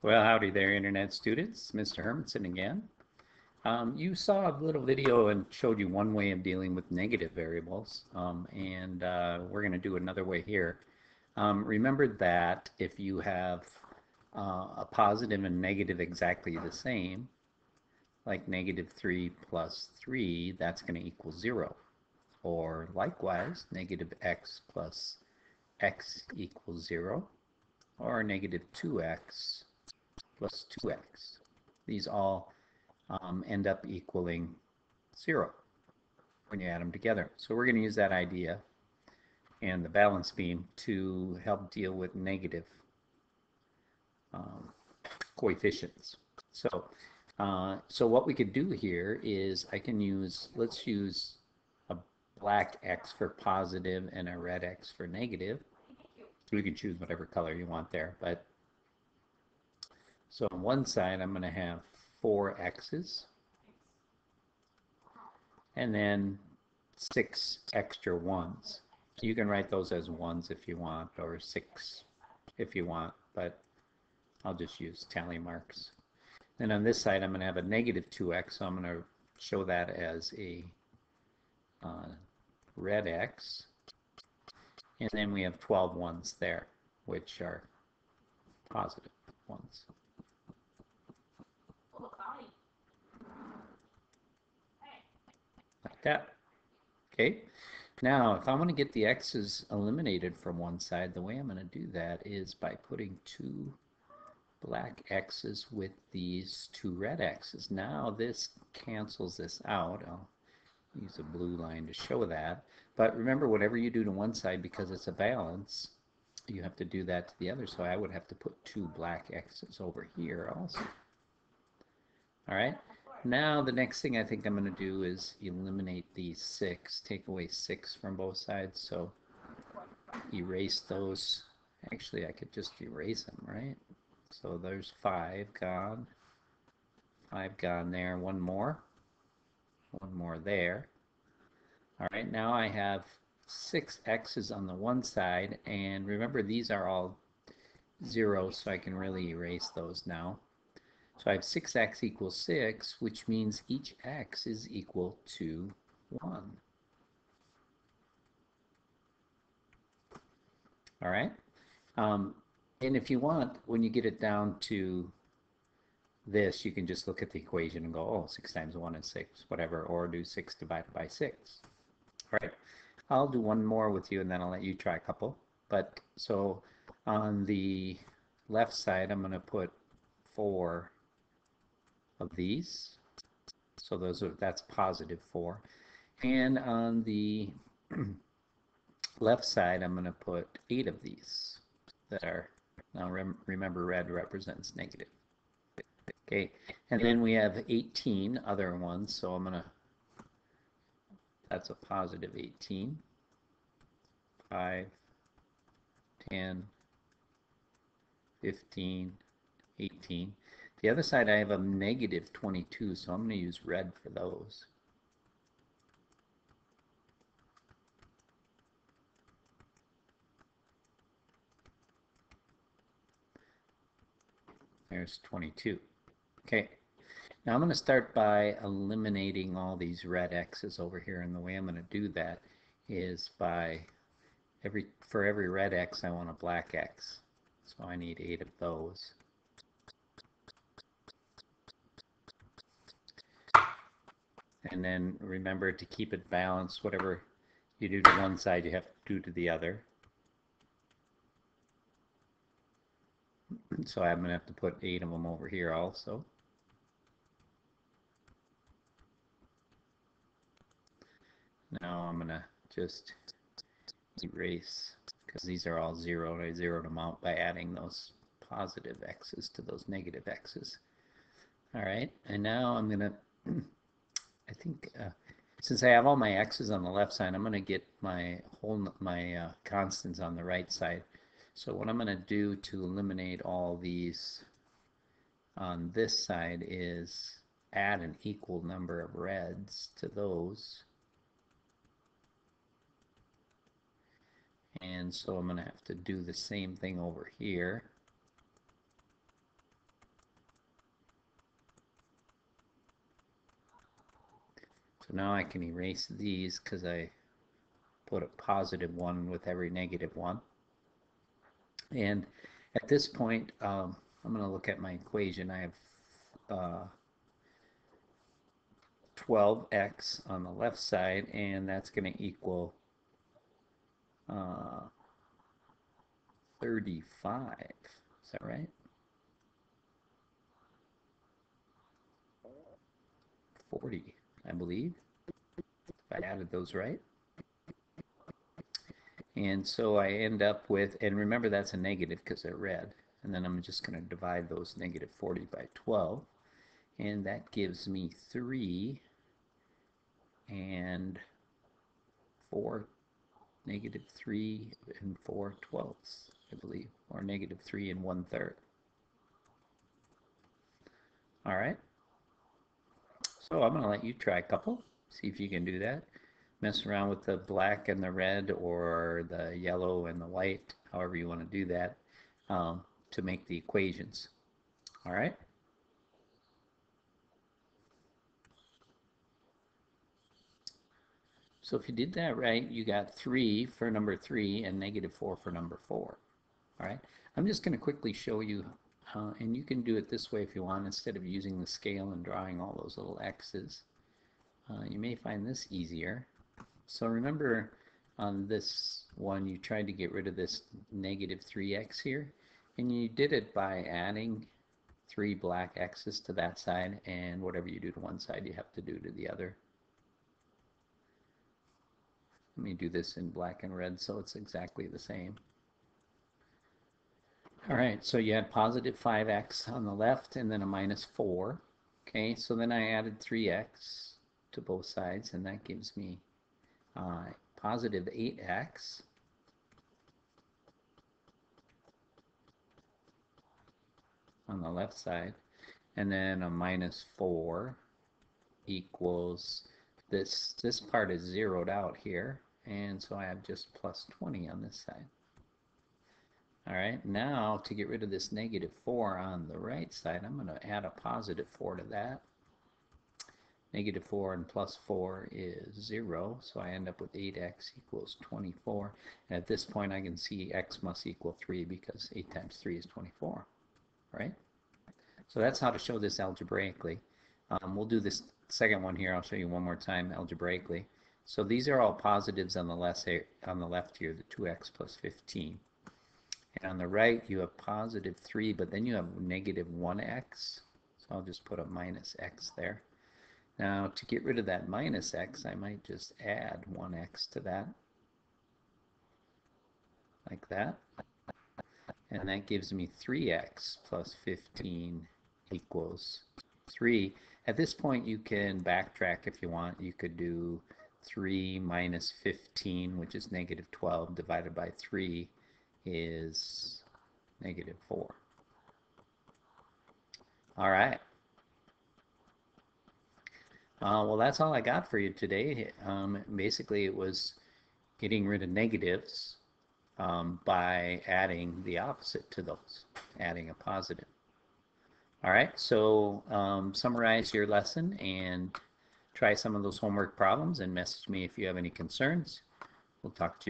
Well, howdy there, Internet students. Mr. Hermanson again. Um, you saw a little video and showed you one way of dealing with negative variables, um, and uh, we're going to do another way here. Um, remember that if you have uh, a positive and negative exactly the same, like negative 3 plus 3, that's going to equal 0. Or likewise, negative x plus x equals 0, or negative 2x plus 2x. These all um, end up equaling 0 when you add them together. So we're going to use that idea and the balance beam to help deal with negative um, coefficients. So, uh, so what we could do here is I can use, let's use a black X for positive and a red X for negative. So we can choose whatever color you want there, but so on one side, I'm going to have four x's and then six extra ones. You can write those as ones if you want, or six if you want, but I'll just use tally marks. Then on this side, I'm going to have a negative 2x, so I'm going to show that as a uh, red x. And then we have 12 ones there, which are positive ones. That. Okay. Now, if I want to get the x's eliminated from one side, the way I'm going to do that is by putting two black x's with these two red x's. Now this cancels this out. I'll use a blue line to show that. But remember, whatever you do to one side, because it's a balance, you have to do that to the other. So I would have to put two black x's over here also. All right. Now the next thing I think I'm going to do is eliminate these six, take away six from both sides. So erase those. Actually, I could just erase them, right? So there's five gone. Five gone there. One more. One more there. All right, now I have six x's on the one side. And remember, these are all zero, so I can really erase those now. So I have 6x equals 6, which means each x is equal to 1. All right? Um, and if you want, when you get it down to this, you can just look at the equation and go, oh, 6 times 1 is 6, whatever, or do 6 divided by 6. All right, I'll do one more with you and then I'll let you try a couple. But so on the left side, I'm going to put 4 of these. So those are that's positive 4. And on the left side, I'm going to put 8 of these that are now rem remember red represents negative. Okay, and then we have 18 other ones, so I'm gonna, that's a positive 18, 5, 10, 15, 18. The other side I have a negative 22, so I'm going to use red for those. There's 22. Okay, now I'm going to start by eliminating all these red x's over here, and the way I'm going to do that is by every for every red x I want a black x. So I need eight of those. And then remember to keep it balanced, whatever you do to one side, you have to do to the other. So I'm going to have to put eight of them over here also. Now I'm going to just erase, because these are all zero, I zeroed them out by adding those positive x's to those negative x's. All right, and now I'm going to, I think, uh, since I have all my x's on the left side, I'm going to get my whole my uh, constants on the right side. So what I'm going to do to eliminate all these on this side is add an equal number of reds to those. And so I'm going to have to do the same thing over here. So now I can erase these because I put a positive one with every negative one. And at this point, um, I'm going to look at my equation. I have uh, 12x on the left side, and that's going to equal uh, 35. Is that right? 40, I believe. If I added those right. And so I end up with, and remember that's a negative because they're red. And then I'm just going to divide those negative 40 by 12. And that gives me 3 and 4, negative 3 and 4 twelfths, I believe, or negative 3 and 1 third. All right. So I'm going to let you try a couple, see if you can do that. Mess around with the black and the red or the yellow and the white, however you want to do that, um, to make the equations. All right. So if you did that right, you got 3 for number 3 and negative 4 for number 4. All right. I'm just going to quickly show you uh, and you can do it this way if you want, instead of using the scale and drawing all those little X's. Uh, you may find this easier. So remember on this one, you tried to get rid of this negative 3x here, and you did it by adding three black x's to that side, and whatever you do to one side, you have to do to the other. Let me do this in black and red so it's exactly the same. All right, so you had positive 5x on the left and then a minus 4. Okay, so then I added 3x to both sides, and that gives me uh, positive 8x. on the left side, and then a minus 4 equals this, this part is zeroed out here, and so I have just plus 20 on this side. All right, now to get rid of this negative 4 on the right side, I'm going to add a positive 4 to that. Negative 4 and plus 4 is 0, so I end up with 8x equals 24. And at this point, I can see x must equal 3 because 8 times 3 is 24, right? So that's how to show this algebraically. Um, we'll do this second one here. I'll show you one more time algebraically. So these are all positives on the left, on the left here, the 2x plus 15. And on the right, you have positive 3, but then you have negative 1x. So I'll just put a minus x there. Now, to get rid of that minus x, I might just add 1x to that. Like that. And that gives me 3x plus 15 equals 3. At this point, you can backtrack if you want. You could do 3 minus 15, which is negative 12, divided by 3 is negative 4. All right. Uh, well, that's all I got for you today. Um, basically, it was getting rid of negatives um, by adding the opposite to those, adding a positive. All right, so um, summarize your lesson and try some of those homework problems and message me if you have any concerns. We'll talk to you.